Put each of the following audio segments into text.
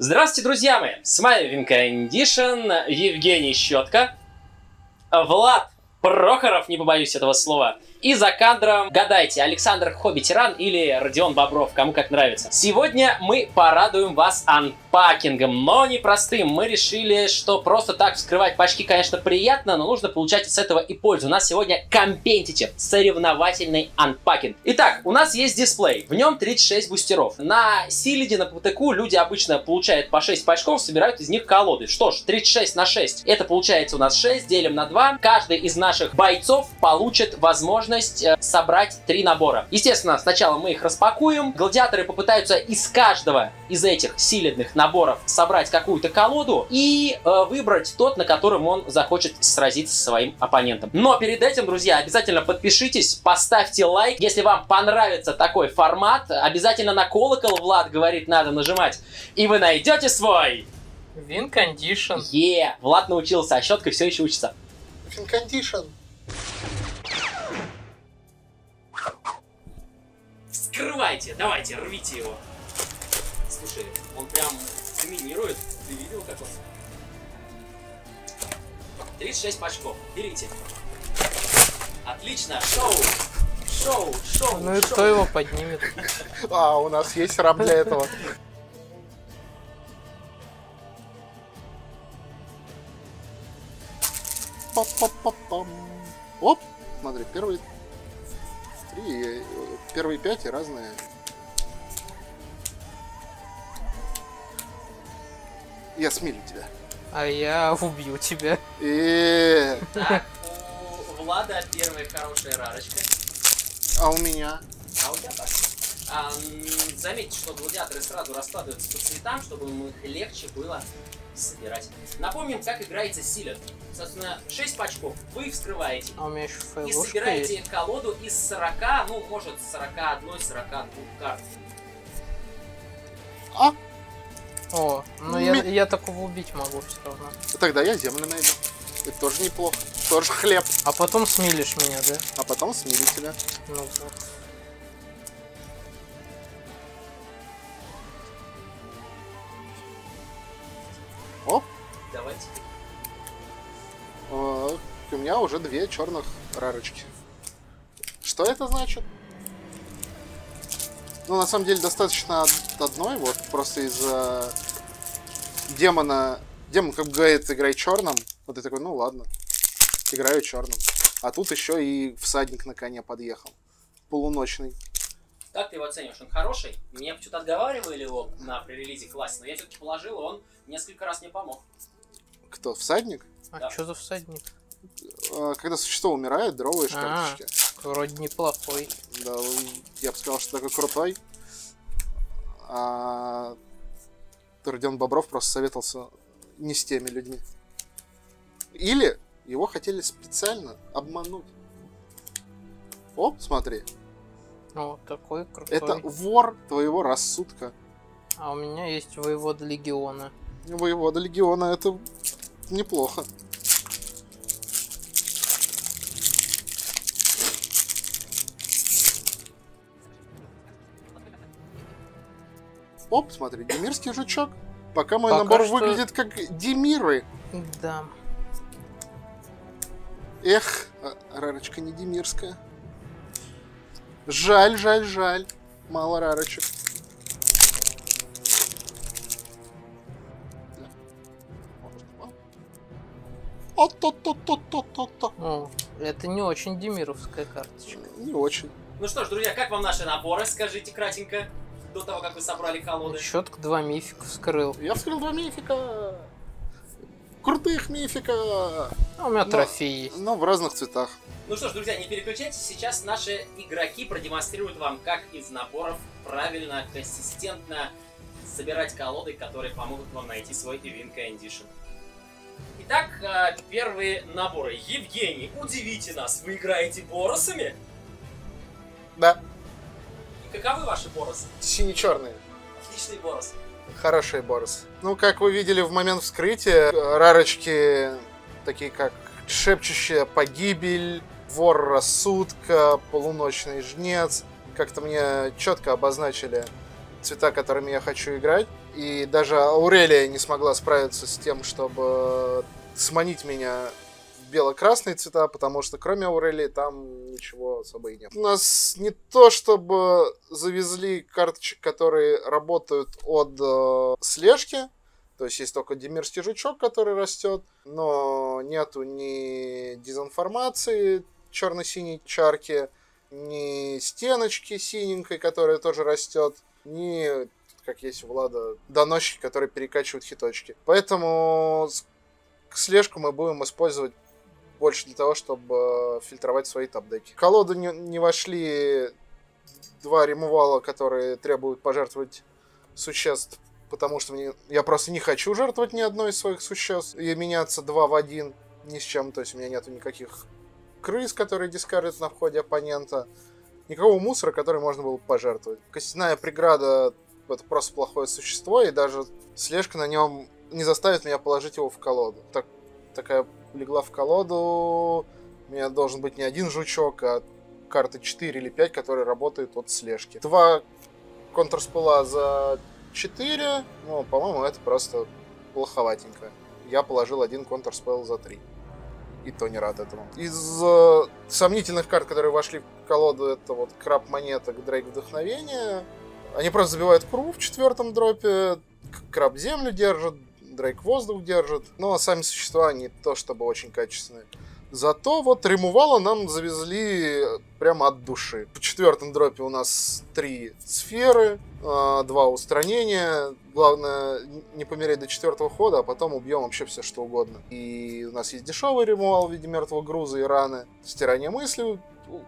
Здравствуйте, друзья мои! С вами Win Condition, Евгений Щетка, Влад Прохоров, не побоюсь этого слова, и за кадром, гадайте, Александр Хобби-Тиран или Родион Бобров, кому как нравится. Сегодня мы порадуем вас unpacking ом, но не простым. Мы решили, что просто так вскрывать пачки, конечно, приятно, но нужно получать с этого и пользу. У нас сегодня competitive, соревновательный unpacking. Итак, у нас есть дисплей, в нем 36 бустеров. На sealed е, на ПТК люди обычно получают по 6 пачков, собирают из них колоды. Что ж, 36 на 6, это получается у нас 6, делим на 2. Каждый из наших бойцов получит возможность возможность э, собрать три набора. Естественно, сначала мы их распакуем. Гладиаторы попытаются из каждого из этих силидных наборов собрать какую-то колоду и э, выбрать тот, на котором он захочет сразиться со своим оппонентом. Но перед этим, друзья, обязательно подпишитесь, поставьте лайк. Если вам понравится такой формат, обязательно на колокол, Влад говорит, надо нажимать. И вы найдете свой... Condition. Е, yeah. Влад научился, а щетка все еще учится. Condition. Вскрывайте, давайте, рвите его. Слушай, он прям доминирует. Ты видел, как он? 36 пачков. Берите. Отлично, шоу! Шоу, шоу, Ну и кто его поднимет? А, у нас есть раб для этого. Оп, смотри, первые три, первые пять и разные. Я смилю тебя. А я убью тебя. И Так, у Влада первая хорошая рарочка. а у меня? А у тебя так. А, заметьте, что гладиаторы сразу раскладываются по цветам, чтобы им их легче было собирать. Напомним, как играется Силет. Собственно, 6 пачков вы вскрываете. А у меня еще И собираете есть. колоду из 40, ну, может, 41, 42 карт. А, О, ну я, Ми- я такого убить могу все равно. тогда я землю найду. Это тоже неплохо. Тоже хлеб. А потом смилишь меня, да? А потом смили тебя. Ну вот. Уже две черных рарочки. Что это значит? Ну, на самом деле, достаточно од- одной, вот, просто из-за демона... Демон, как бы говорит, играй черным. Вот я такой, ну ладно, играю черным. А тут еще и всадник на коне подъехал. Полуночный. Как ты его оцениваешь? Он хороший? Мне почему-то отговаривали его на пререлизе классе, но я все-таки положил, и он несколько раз мне помог. Кто? Всадник? А Да. что за всадник? Э, Когда существо умирает, дровые А. карточки. Вроде неплохой. Да, я бы сказал, что такой крутой. А Родион Бобров просто советовался не с теми людьми. Или его хотели специально обмануть. О, смотри, О, такой крутой. это вор твоего рассудка. А у меня есть воевода легиона. Воевода легиона, это неплохо. Оп, смотри, демирский жучок. Пока мой Пока набор что- выглядит как демиры. Да. Эх, а, рарочка не демирская. Жаль, жаль, жаль. Мало рарочек. О-то-то-то-то-то-то. О, это не очень демировская карточка. Не очень. Ну что ж, друзья, как вам наши наборы, скажите кратенько, до того, как вы собрали колоды? Четко два мифика вскрыл. Я вскрыл два мифика. Крутых мифика. А у меня Но- трофей есть. Но в разных цветах. Ну что ж, друзья, не переключайтесь, сейчас наши игроки продемонстрируют вам, как из наборов правильно, консистентно собирать колоды, которые помогут вам найти свой Win Condition. Итак, э, первые наборы. Евгений, удивите нас, вы играете боросами? Да, каковы ваши боросы? сине-черные. Отличный борос. Хороший борс. Ну, как вы видели в момент вскрытия, рарочки такие как шепчущая погибель, вор рассудка, полуночный жнец. Как-то мне четко обозначили цвета, которыми я хочу играть. И даже Аурелия не смогла справиться с тем, чтобы сманить меня бело-красные цвета, потому что кроме Аурелии там ничего особо и нет. У нас не то, чтобы завезли карточек, которые работают от э, слежки, то есть есть только демирский жучок, который растет, но нету ни дезинформации черно-синей чарки, ни стеночки синенькой, которая тоже растет, ни, как есть у Влада, доносчики, которые перекачивают хиточки. Поэтому слежку мы будем использовать больше для того, чтобы фильтровать свои топ-деки. В колоду не, не вошли два ремувала, которые требуют пожертвовать существ, потому что мне, я просто не хочу жертвовать ни одной из своих существ и меняться два в один ни с чем, то есть у меня нету никаких крыс, которые дискардят на входе оппонента, никакого мусора, который можно было пожертвовать. Костяная преграда — это просто плохое существо, и даже слежка на нем не заставит меня положить его в колоду. Так, такая легла в колоду, у меня должен быть не один жучок, а карты 4 или 5, которые работают от слежки. Два контрспыла за 4, ну, по-моему, это просто плоховатенько. Я положил один контрспел за 3 и то не рад этому. Из э, сомнительных карт, которые вошли в колоду, это вот краб монеток, дрейк вдохновения. Они просто забивают кру в четвертом дропе, краб землю держит, дрейк воздух держит. Но сами существа не то чтобы очень качественные. Зато вот ремувала нам завезли прямо от души. В четвертом дропе у нас три сферы, а, два устранения. Главное не помереть до четвертого хода, а потом убьем вообще все что угодно. И у нас есть дешевый ремувал в виде мертвого груза и раны. Стирание мысли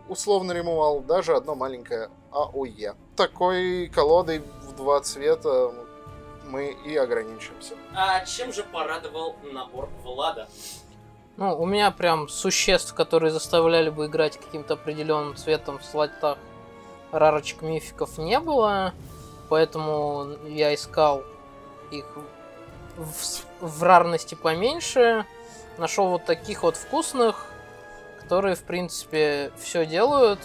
условно ремувал, даже одно маленькое АОЕ. Такой колодой в два цвета мы и ограничимся. А чем же порадовал набор Влада? Ну, у меня прям существ, которые заставляли бы играть каким-то определенным цветом в слотах рарочек мификов не было, поэтому я искал их в, в рарности поменьше. Нашел вот таких вот вкусных, которые, в принципе, все делают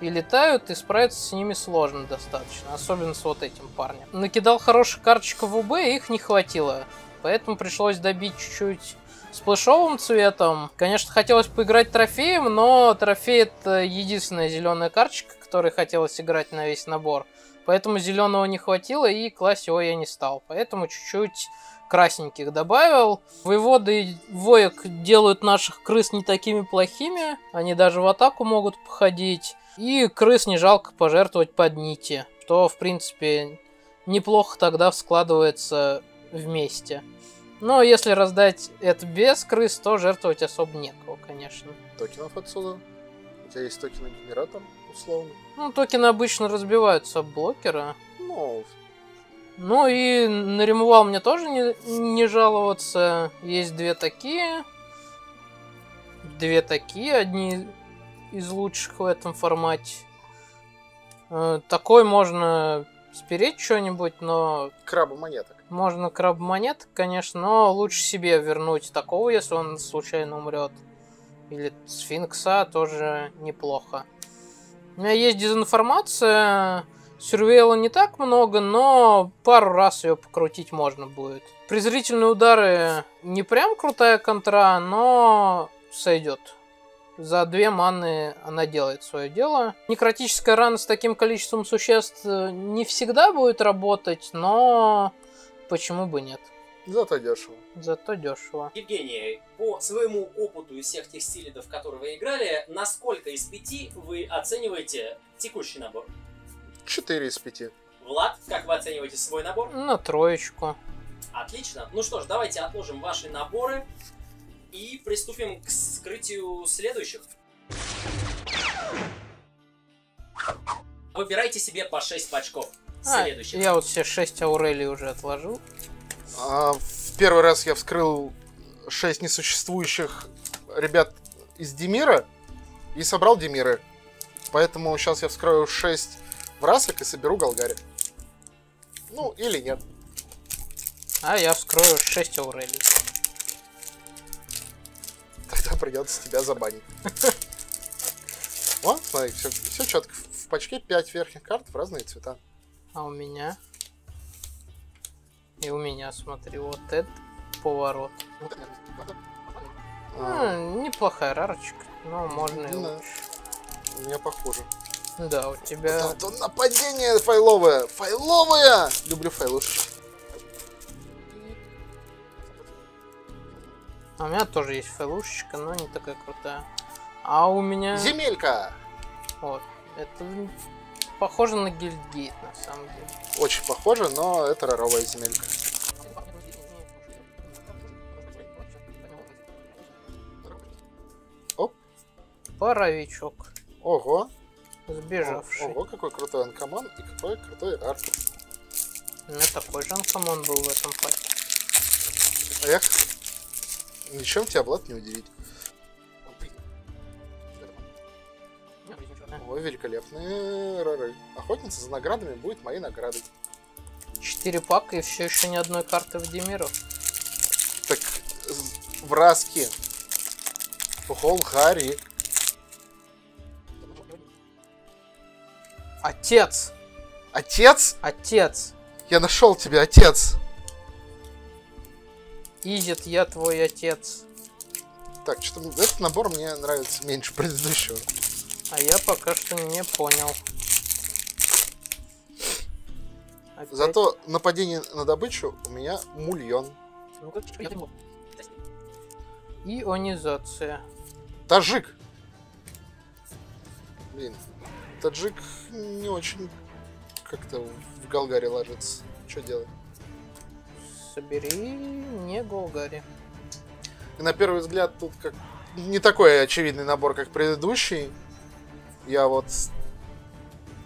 и летают, и справиться с ними сложно достаточно, особенно с вот этим парнем. Накидал хороших карточек в УБ, их не хватило, поэтому пришлось добить чуть-чуть с плешовым цветом. Конечно, хотелось поиграть трофеем, но трофей это единственная зеленая карточка, которой хотелось играть на весь набор. Поэтому зеленого не хватило и класть его я не стал. Поэтому чуть-чуть красненьких добавил. Воеводы и воек делают наших крыс не такими плохими. Они даже в атаку могут походить. И крыс не жалко пожертвовать под нити. Что, в принципе, неплохо тогда складывается вместе. Но если раздать это без крыс, то жертвовать особо некого, конечно. Токенов отсюда? У тебя есть токены генератор, условно? Ну, токены обычно разбиваются об блокера. Ну, Ну и на ремувал мне тоже не, не жаловаться. Есть две такие. Две такие, одни из лучших в этом формате. Э, Такой можно спереть что-нибудь, но краба монеток. Можно краб монет, конечно, но лучше себе вернуть такого, если он случайно умрет. Или сфинкса тоже неплохо. У меня есть дезинформация. Сюрвейла не так много, но пару раз ее покрутить можно будет. Презрительные удары не прям крутая контра, но сойдет. За две маны она делает свое дело. Некротическая рана с таким количеством существ не всегда будет работать, но почему бы нет? Зато дешево. Зато дешево. Евгений, по своему опыту из всех тех стилей, в которые вы играли, насколько из пяти вы оцениваете текущий набор? 4 из 5. Влад, как вы оцениваете свой набор? На троечку. Отлично. Ну что ж, давайте отложим ваши наборы и приступим к скрытию следующих. Выбирайте себе по 6 пачков А, следующих. я вот все шесть Аурелий уже отложил. А, в первый раз я вскрыл 6 несуществующих ребят из Демира и собрал Демиры. Поэтому сейчас я вскрою 6 врасок и соберу Галгари. Ну, или нет. А я вскрою 6 Аурелий. Тогда придется тебя забанить. Вот, смотри, все, все четко. В пачке 5 верхних карт в разные цвета. А у меня? И у меня, смотри, вот это поворот. А, неплохая рарочка, но можно и лучше. у меня Да, у тебя... Да, да нападение файловое! Файловое! Люблю файлушечки. А у меня тоже есть фэлушечка, но не такая крутая. А у меня... Земелька! Вот. Это похоже на гильдгейт, на самом деле. Очень похоже, но это раровая земелька. Оп. Паровичок. Ого! Сбежавший. Ого, какой крутой анкоман и какой крутой арт. У меня такой же анкомон был в этом паке. Эх, ничем тебя, Влад, не удивить. Ой, великолепные рары. Охотница за наградами будет моей наградой. Четыре пака и все еще ни одной карты в Демиру. Так, з- вразки. Голгари. Отец! Отец? Отец! Я нашел тебя, отец. Изит, я твой отец. Так, что-то этот набор мне нравится меньше предыдущего. А я пока что не понял. Опять- Зато нападение на добычу у меня мульон. Ионизация. Таджик. Блин, таджик не очень как-то в Галгаре ложится. Что делать? Собери не Голгари. И на первый взгляд тут как не такой очевидный набор, как предыдущий. Я вот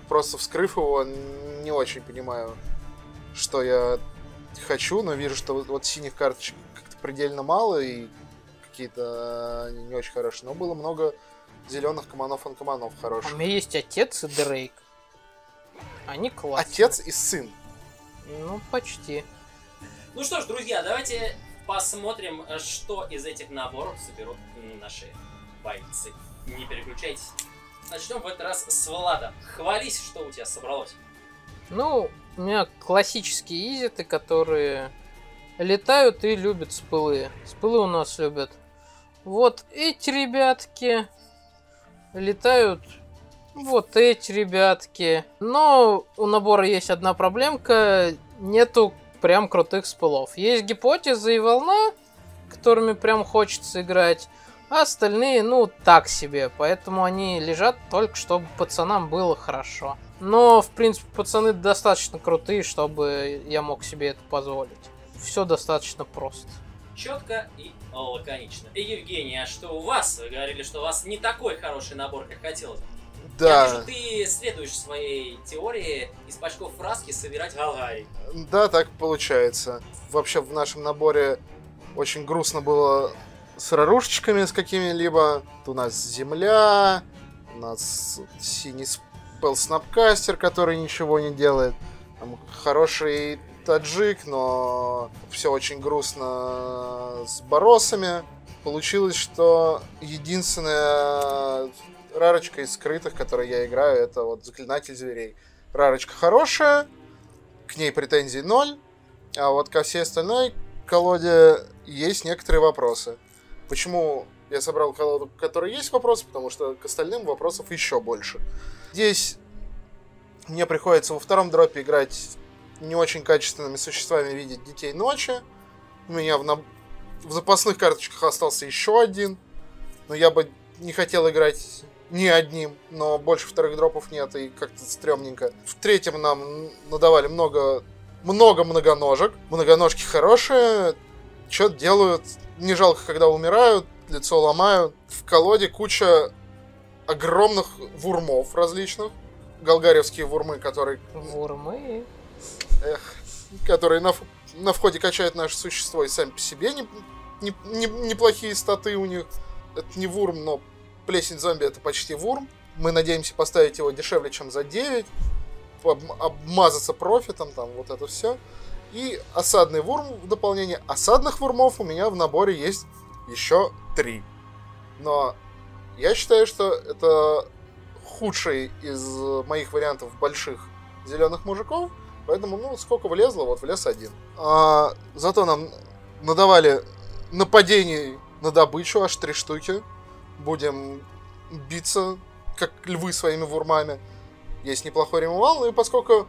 просто вскрыв его не очень понимаю, что я хочу, но вижу, что вот синих карточек как-то предельно мало и какие-то они не очень хорошие. Но было много зеленых команов анкоманов У хороших. меня есть отец и Дрейк. Они классные. Отец и сын. Ну, почти. Ну что ж, друзья, давайте посмотрим, э, что из этих наборов соберут наши бойцы. Не переключайтесь. Начнем в этот раз с Влада. Хвались, что у тебя собралось. Ну, у меня классические изиты, которые летают и любят спылы. Спылы у нас любят. Вот эти ребятки летают. Вот эти ребятки. Но у набора есть одна проблемка. Нету прям крутых спылов. Есть гипотеза и волна, которыми прям хочется играть. А остальные, ну, так себе. Поэтому они лежат только, чтобы пацанам было хорошо. Но, в принципе, пацаны достаточно крутые, чтобы я мог себе это позволить. Все достаточно просто. Четко и лаконично. И, Евгений, а что у вас? Вы говорили, что у вас не такой хороший набор, как хотелось. бы. Я Да, вижу, ты следуешь своей теории из пачков фраски собирать галгари. да, так получается. Вообще в нашем наборе очень грустно было с рарушечками с какими-либо. Тут у нас земля, у нас синий спел снапкастер, который ничего не делает. Там хороший таджик, но все очень грустно с боросами. Получилось, что единственная рарочка из скрытых, которые я играю, это вот заклинатель зверей. Рарочка хорошая, к ней претензий ноль, а вот ко всей остальной колоде есть некоторые вопросы. Почему я собрал колоду, к которой есть вопросы? Потому что к остальным вопросов еще больше. Здесь мне приходится во втором дропе играть не очень качественными существами в виде детей ночи. У меня в, наб- в запасных карточках остался еще один. Но я бы не хотел играть ни одним, но больше вторых дропов нет, и как-то стрёмненько. В третьем нам надавали много много многоножек. Многоножки хорошие, что делают. Не жалко, когда умирают, лицо ломают. В колоде куча огромных вурмов различных. Голгаревские вурмы, которые, Вурмы. Эх, которые на, на входе качают наше существо и сами по себе не- не- не- неплохие статы у них. Это не вурм, но плесень зомби это почти вурм. Мы надеемся поставить его дешевле, чем за 9. об- обмазаться профитом, там вот это все. И осадный вурм в дополнение. Осадных вурмов у меня в наборе есть еще три. Но я считаю, что это худший из моих вариантов больших зеленых мужиков. Поэтому, ну, сколько влезло, вот влез один. А, зато нам надавали нападений на добычу, аж три штуки. Будем биться, как львы своими вурмами. Есть неплохой ремувал, ну и поскольку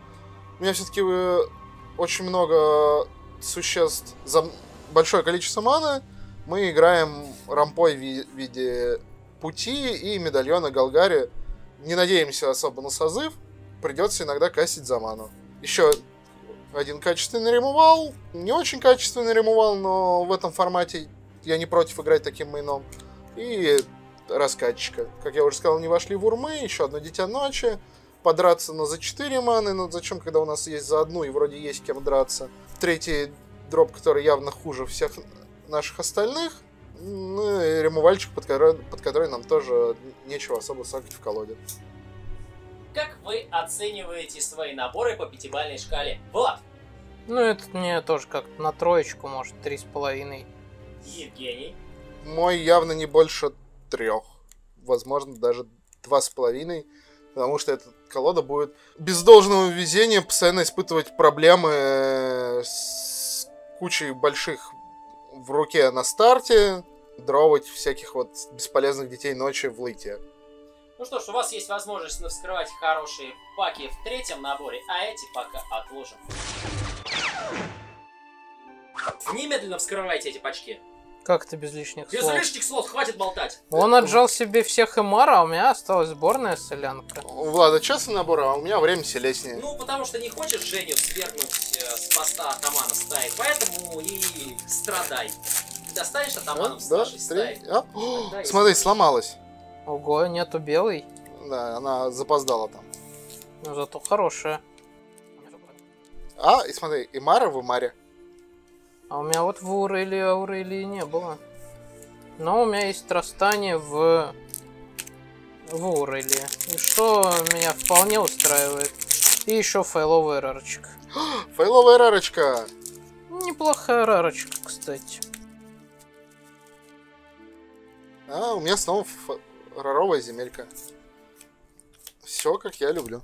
у меня все-таки очень много существ за большое количество маны, мы играем рампой в ви- виде пути и медальона Галгари. Не надеемся особо на созыв, придется иногда кассить за ману. Еще один качественный ремувал, не очень качественный ремувал, но в этом формате я не против играть таким мейном. И раскатчика. Как я уже сказал, не вошли в урмы, еще одно Дитя Ночи. Подраться на за 4 маны, но зачем, когда у нас есть за одну и вроде есть кем драться. Третий дроп, который явно хуже всех наших остальных. Ну и ремувальчик, под который, под который нам тоже нечего особо сакать в колоде. Как вы оцениваете свои наборы по пятибалльной шкале? Влад, Ну, это мне тоже как-то на троечку, может, три с половиной. Евгений, Мой явно не больше трех. Возможно, даже два с половиной. Потому что эта колода будет без должного везения постоянно испытывать проблемы э, с кучей больших в руке на старте, дровать всяких вот бесполезных детей ночи в лыте. Ну что ж, у вас есть возможность вскрывать хорошие паки в третьем наборе, а эти пока отложим. Немедленно вскрывайте эти пачки. Как это без лишних Без слов? лишних слов, хватит болтать. Он отжал себе всех Эмара, а у меня осталась сборная солянка. У Влада честный набор, а у меня время селеснее. Ну, потому что не хочешь Женю свергнуть э, с поста атамана стаи, поэтому и страдай. Достанешь атаманом с да, стаи. А? Смотри, сможешь. сломалась. Ого, нету белой. Да, она запоздала там. Но зато хорошая. А, и смотри, и Мара в Имаре. А у меня вот в Аурелии Аурелии не было. Но у меня есть растание в... в Аурелии. И что меня вполне устраивает. И еще файловая рарочка. Фейловая рарочка. Неплохая рарочка, кстати. А, у меня снова ф- раровая земелька. Все, как я люблю.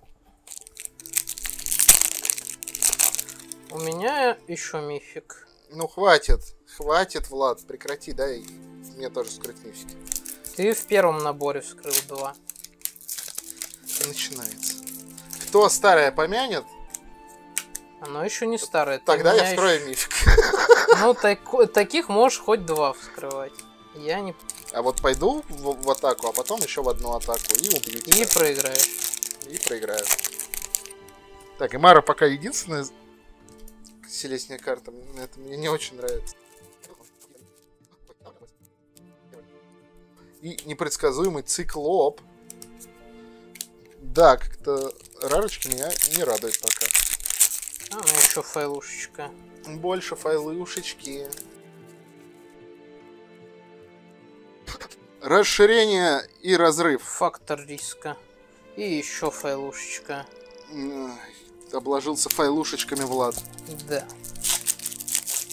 У меня еще мифик. Ну, хватит. Хватит, Влад, прекрати, дай мне тоже скрыть мифики. Ты в первом наборе вскрыл два. И начинается. Кто старое помянет, Оно еще не старое. Тогда я вскрою ещё- мифик. Ну, тако- таких можешь хоть два вскрывать. Я не... А вот пойду в, в атаку, а потом еще в одну атаку и убью И тебя. проиграешь. И проиграю. Так, и Мара пока единственная селесняя карта. Это мне не очень нравится. И непредсказуемый циклоп. Да, как-то рарочки меня не радует пока. А, у меня еще файлушечка. Больше файлушечки. Расширение и разрыв. Фактор риска. И еще файлушечка. Ай, Обложился файлушечками Влад. Да.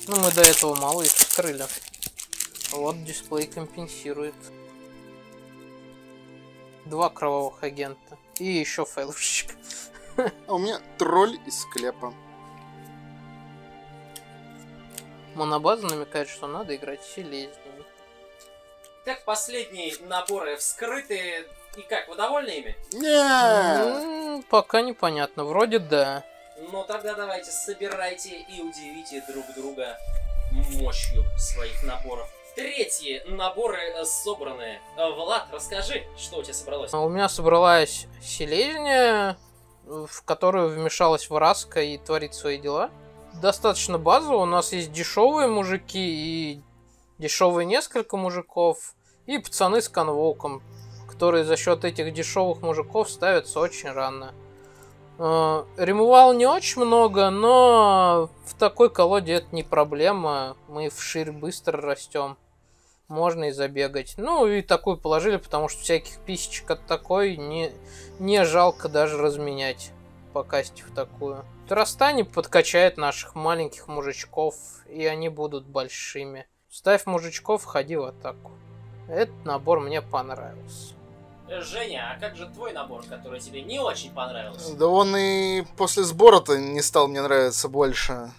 Ну, мы до этого мало их вскрыли. Вот дисплей компенсирует. Два кровавых агента. И еще файлушечка. А у меня тролль из склепа. Монобаза намекает, что надо играть селезней. Так, последние наборы вскрыты. И как, вы довольны ими? Пока непонятно. Вроде да. Ну тогда давайте собирайте и удивите друг друга мощью своих наборов. Третьи наборы э, собраны. Э, Влад, расскажи, что у тебя собралось. А У меня собралась селезня, в которую вмешалась Враска и творит свои дела. Достаточно базово. У нас есть дешевые мужики и дешевые несколько мужиков. И пацаны с конволком, которые за счет этих дешевых мужиков ставятся очень рано. Э, Ремувал не очень много, но в такой колоде это не проблема. Мы вширь быстро растем. Можно и забегать. Ну и такую положили, потому что всяких писечек от такой не, не жалко даже разменять, покастив такую. Трастани подкачает наших маленьких мужичков, и они будут большими. Ставь мужичков, ходи в атаку. Этот набор мне понравился. Женя, а как же твой набор, который тебе не очень понравился? Да он и после сбора-то не стал мне нравиться больше.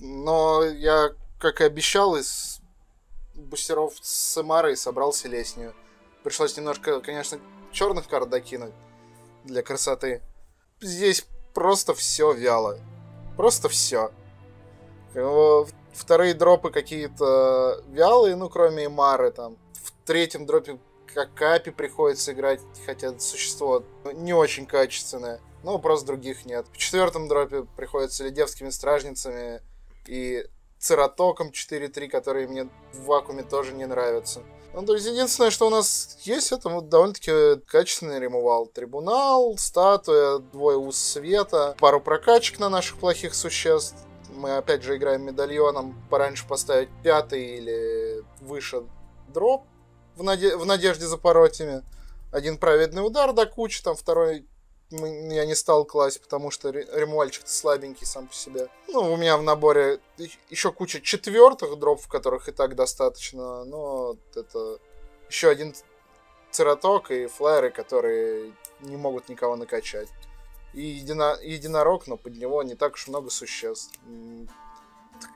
Но я, как и обещал, из бустеров с Эмарой собрал Селеснию. Пришлось немножко, конечно, черных карт докинуть для красоты. Здесь просто все вяло. Просто все. Вторые дропы какие-то вялые, ну, кроме Эмары там. Третьем дропе как Капи приходится играть, хотя существо не очень качественное. Ну, просто других нет. В четвертом дропе приходится лидевскими стражницами и Цератоком 4-3, которые мне в вакууме тоже не нравятся. Ну, то есть, единственное, что у нас есть, это вот довольно-таки качественный ремувал. Трибунал, статуя, двое уз света, пару прокачек на наших плохих существ. Мы, опять же, играем медальоном. Пораньше поставить пятый или выше дроп в, наде- в надежде за поротями. Один праведный удар до кучи, там второй я не стал класть, потому что ремуальчик слабенький сам по себе. Ну, у меня в наборе еще куча четвертых дроп, в которых и так достаточно, но это еще один цераток и флайеры, которые не могут никого накачать. И едино... единорог, но под него не так уж много существ.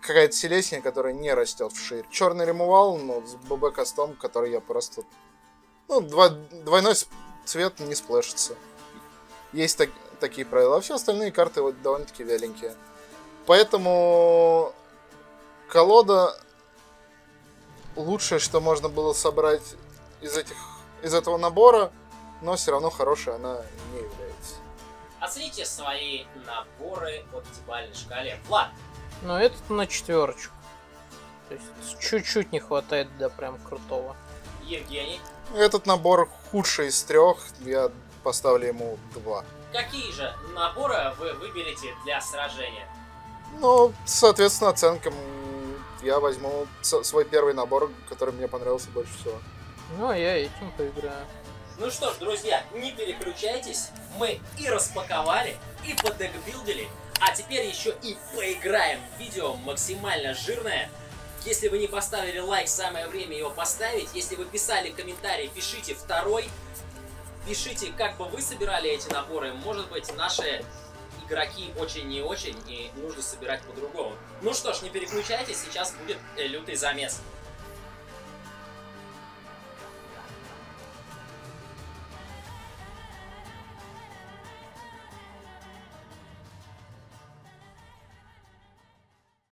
Какая-то селесня, которая не растет вширь. Черный ремувал, но с ББ костом, который я просто... Ну, два... двойной цвет не сплэшится. Есть так, такие правила. А все остальные карты вот довольно-таки вяленькие. Поэтому колода лучшее, что можно было собрать из этих из этого набора, но все равно хорошая она не является. Оцените свои наборы по десятибалльной шкале. Влад! Ну, этот на четверочку. То есть чуть-чуть не хватает для прям крутого. Евгений? Этот набор худший из трех. Я поставлю ему 2. Какие же наборы вы выберете для сражения? Ну, соответственно, оценкам я возьму свой первый набор, который мне понравился больше всего. Ну, а я этим поиграю. Ну что ж, друзья, не переключайтесь. Мы и распаковали, и подекбилдили, а теперь еще и поиграем. Видео максимально жирное. Если вы не поставили лайк, самое время его поставить. Если вы писали комментарий, пишите второй. Пишите, как бы вы собирали эти наборы. Может быть, наши игроки очень не очень, и нужно собирать по-другому. Ну что ж, не переключайтесь, сейчас будет э, лютый замес.